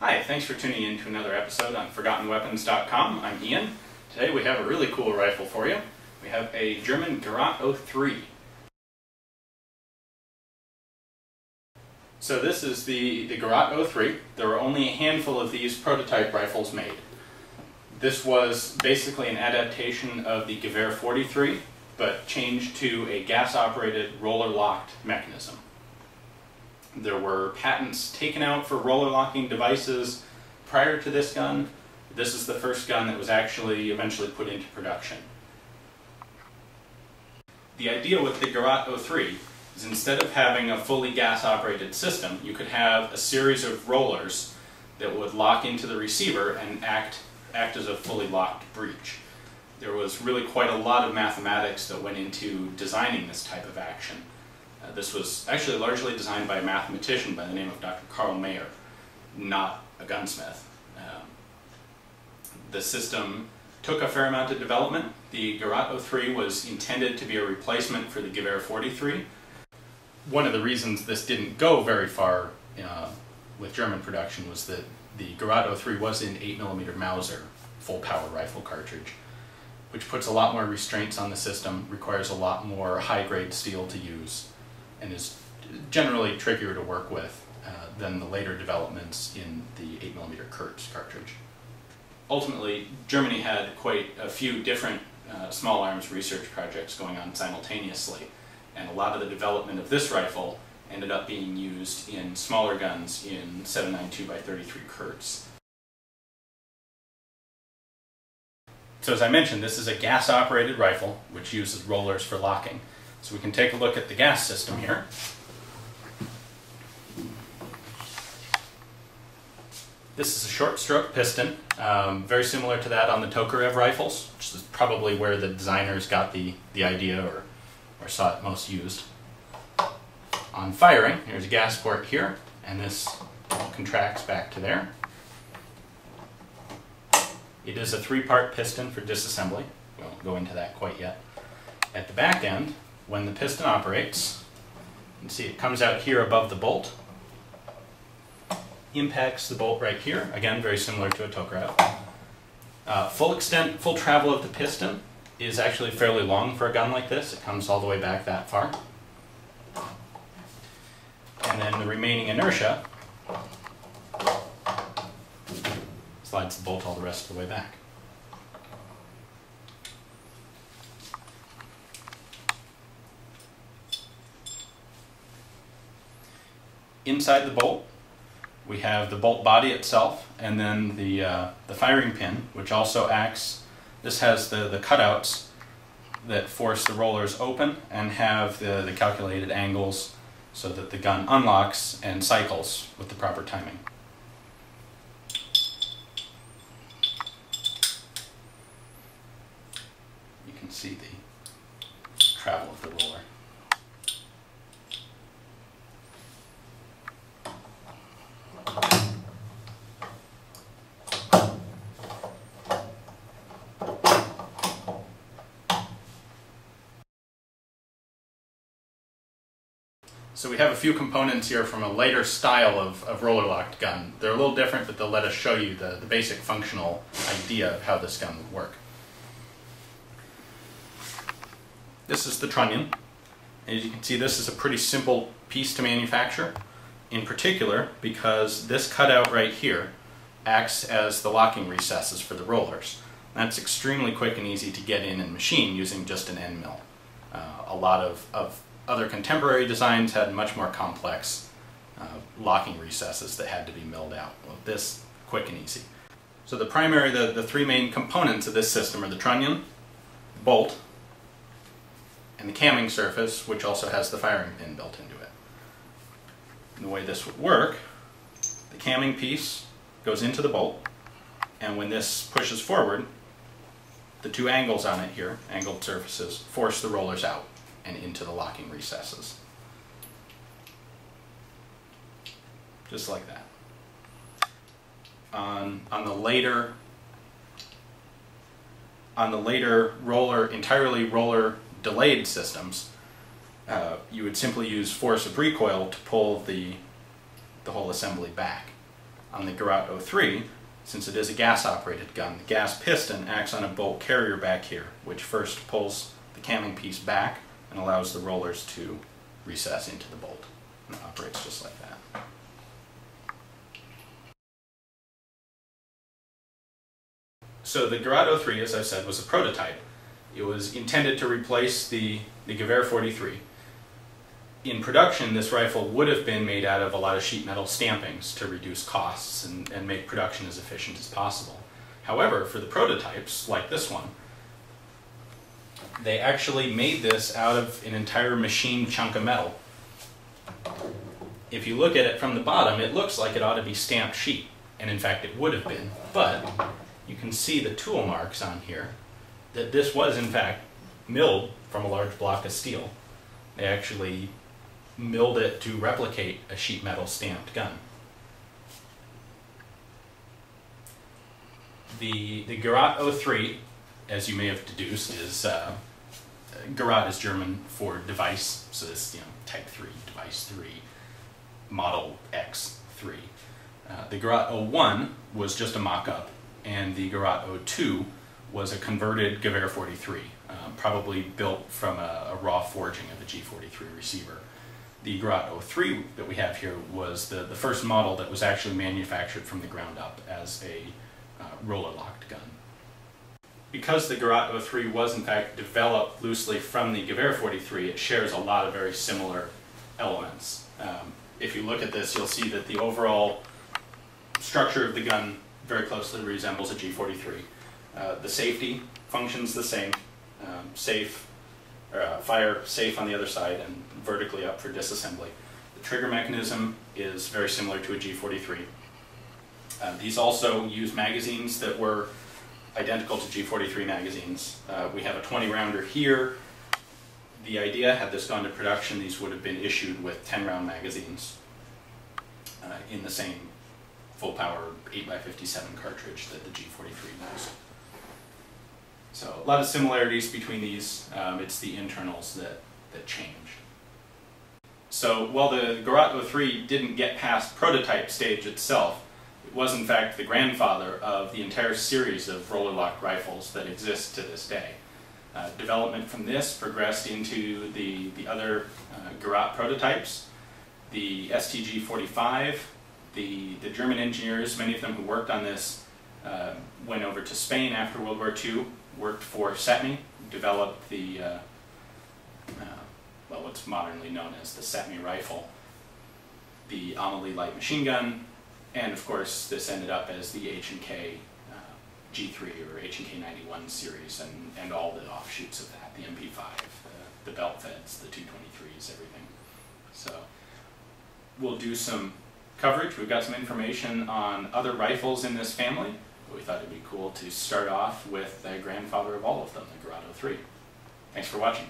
Hi, thanks for tuning in to another episode on ForgottenWeapons.com. I'm Ian. Today we have a really cool rifle for you. We have a German Gerat 03. So this is the, the Gerat 03. There were only a handful of these prototype rifles made. This was basically an adaptation of the Gewehr 43, but changed to a gas-operated roller-locked mechanism. There were patents taken out for roller locking devices prior to this gun. This is the first gun that was actually eventually put into production. The idea with the Gerat 03 is instead of having a fully gas operated system, you could have a series of rollers that would lock into the receiver and act, act as a fully locked breech. There was really quite a lot of mathematics that went into designing this type of action. Uh, this was actually largely designed by a mathematician by the name of Dr. Carl Mayer, not a gunsmith. Um, the system took a fair amount of development. The Gerat 03 was intended to be a replacement for the Gewehr 43. One of the reasons this didn't go very far uh, with German production was that the Gerat 03 was an 8mm Mauser full power rifle cartridge, which puts a lot more restraints on the system, requires a lot more high grade steel to use and is generally trickier to work with uh, than the later developments in the 8mm Kurz cartridge. Ultimately, Germany had quite a few different uh, small arms research projects going on simultaneously, and a lot of the development of this rifle ended up being used in smaller guns in 7.92 by 33 Kurz. So as I mentioned, this is a gas-operated rifle, which uses rollers for locking. So we can take a look at the gas system here. This is a short stroke piston, um, very similar to that on the Tokarev rifles, which is probably where the designers got the, the idea or, or saw it most used. On firing, there's a gas port here, and this contracts back to there. It is a three-part piston for disassembly. We won't go into that quite yet. At the back end, when the piston operates, you can see it comes out here above the bolt, impacts the bolt right here, again very similar to a Tokarev. Uh, full extent, full travel of the piston is actually fairly long for a gun like this. It comes all the way back that far. And then the remaining inertia slides the bolt all the rest of the way back. Inside the bolt, we have the bolt body itself, and then the, uh, the firing pin, which also acts, this has the, the cutouts that force the rollers open and have the, the calculated angles so that the gun unlocks and cycles with the proper timing. You can see the travel of the roller. So we have a few components here from a later style of, of roller locked gun. They're a little different, but they'll let us show you the, the basic functional idea of how this gun would work. This is the trunnion. As you can see, this is a pretty simple piece to manufacture, in particular because this cutout right here acts as the locking recesses for the rollers. That's extremely quick and easy to get in and machine using just an end mill. Uh, a lot of, of other contemporary designs had much more complex uh, locking recesses that had to be milled out. Well, this, quick and easy. So the primary, the, the three main components of this system are the trunnion, bolt, and the camming surface, which also has the firing pin built into it. And the way this would work, the camming piece goes into the bolt, and when this pushes forward, the two angles on it here, angled surfaces, force the rollers out and into the locking recesses. Just like that. On, on the later on the later roller, entirely roller delayed systems, uh, you would simply use force of recoil to pull the, the whole assembly back. On the Gerat 03, since it is a gas-operated gun, the gas piston acts on a bolt carrier back here, which first pulls the camming piece back and allows the rollers to recess into the bolt. And it operates just like that. So the Gerat 03, as I said, was a prototype. It was intended to replace the, the Gewehr 43. In production, this rifle would have been made out of a lot of sheet metal stampings to reduce costs and, and make production as efficient as possible. However, for the prototypes, like this one, they actually made this out of an entire machined chunk of metal. If you look at it from the bottom, it looks like it ought to be stamped sheet, and in fact it would have been, but you can see the tool marks on here that this was in fact milled from a large block of steel. They actually milled it to replicate a sheet metal stamped gun. The, the Gerat 03, as you may have deduced, is uh, is German for device, so this you know Type 3, Device 3, Model X3. Uh, the Gerat 01 was just a mock-up, and the Gerat 02 was a converted Gewehr 43, um, probably built from a, a, raw forging of a G43 receiver. The Gerat 03 that we have here was the, the first model that was actually manufactured from the ground up as a uh, roller-locked gun. Because the Gerat 03 was in fact developed loosely from the Gewehr 43, it shares a lot of very similar elements. Um, if you look at this, you'll see that the overall structure of the gun very closely resembles a G43. Uh, the safety functions the same, um, safe, uh, fire safe on the other side and vertically up for disassembly. The trigger mechanism is very similar to a G43. Uh, these also use magazines that were identical to G43 magazines. Uh, we have a 20 rounder here. The idea, had this gone to production, these would have been issued with 10 round magazines uh, in the same full power 8x57 cartridge that the G43 used. So a lot of similarities between these. Um, it's the internals that, that change. So while the Gerat 03 didn't get past prototype stage itself, it was in fact the grandfather of the entire series of roller lock rifles that exist to this day. Uh, development from this progressed into the, the other uh, prototypes, the STG-45, the, the German engineers, many of them who worked on this, uh, went over to Spain after World War II worked for CETME, developed the, uh, uh, well, what's modernly known as the CETME rifle, the Ameli light machine gun, and of course this ended up as the H&K uh, G3 or H&K 91 series and, and all the offshoots of that, the MP5, the belt feds, the 223s, everything. So we'll do some coverage. We've got some information on other rifles in this family but we thought it'd be cool to start off with the grandfather of all of them, the Gerat 3. Thanks for watching.